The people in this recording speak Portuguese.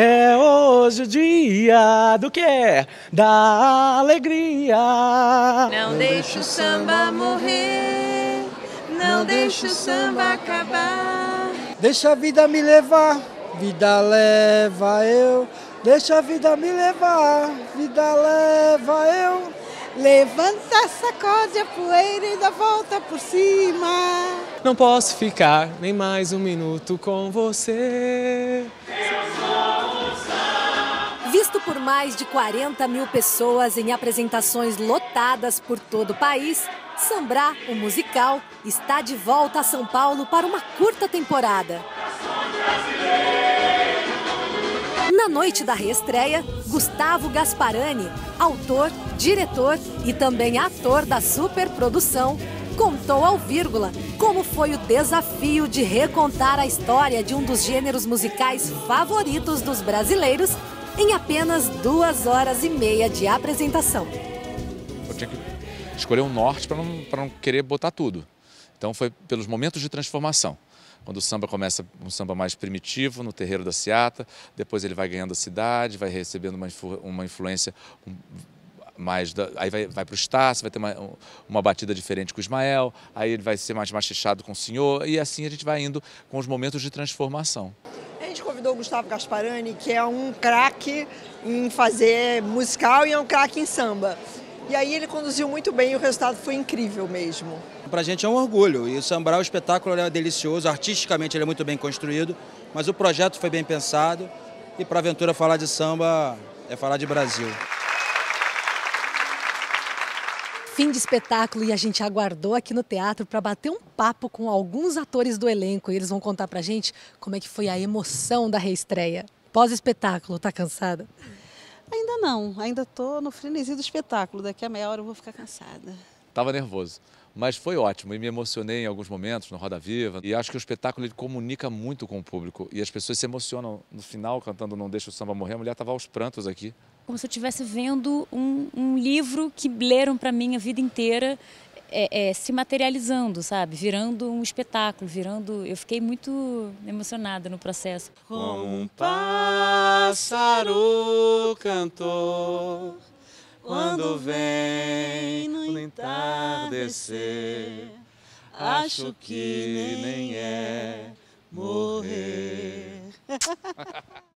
É hoje o dia do que? Da alegria. Não deixe o samba morrer, não deixe o samba acabar. Deixa a vida me levar, vida leva eu. Deixa a vida me levar, vida leva eu. Levanta, sacode a poeira e dá volta por cima. Não posso ficar nem mais um minuto com você. Por mais de 40 mil pessoas em apresentações lotadas por todo o país, Sambrá, o musical, está de volta a São Paulo para uma curta temporada. Na noite da reestreia, Gustavo Gasparani, autor, diretor e também ator da superprodução, contou ao vírgula como foi o desafio de recontar a história de um dos gêneros musicais favoritos dos brasileiros em apenas duas horas e meia de apresentação. Eu tinha que escolher um norte para não, não querer botar tudo. Então foi pelos momentos de transformação quando o samba começa um samba mais primitivo no terreiro da Seata, depois ele vai ganhando a cidade, vai recebendo uma, influ, uma influência mais da, aí vai, vai para o Estácio, vai ter uma, uma batida diferente com o Ismael, aí ele vai ser mais machichado com o senhor e assim a gente vai indo com os momentos de transformação. A gente convidou o Gustavo Gasparani, que é um craque em fazer musical e é um craque em samba. E aí ele conduziu muito bem e o resultado foi incrível mesmo. Para a gente é um orgulho e o Sambral, o espetáculo é delicioso, artisticamente ele é muito bem construído, mas o projeto foi bem pensado e para a aventura falar de samba é falar de Brasil. Fim de espetáculo e a gente aguardou aqui no teatro para bater um papo com alguns atores do elenco e eles vão contar para a gente como é que foi a emoção da reestreia. Pós-espetáculo, tá cansada? Ainda não, ainda estou no frenesi do espetáculo. Daqui a meia hora eu vou ficar cansada. Estava nervoso, mas foi ótimo e me emocionei em alguns momentos no Roda Viva. E acho que o espetáculo ele comunica muito com o público e as pessoas se emocionam no final cantando Não Deixa o Samba Morrer. A mulher estava aos prantos aqui. Como se eu estivesse vendo um, um livro que leram para mim a vida inteira é, é, se materializando, sabe? Virando um espetáculo, virando. Eu fiquei muito emocionada no processo. Como um pássaro cantor, quando vem no entardecer, acho que nem é morrer.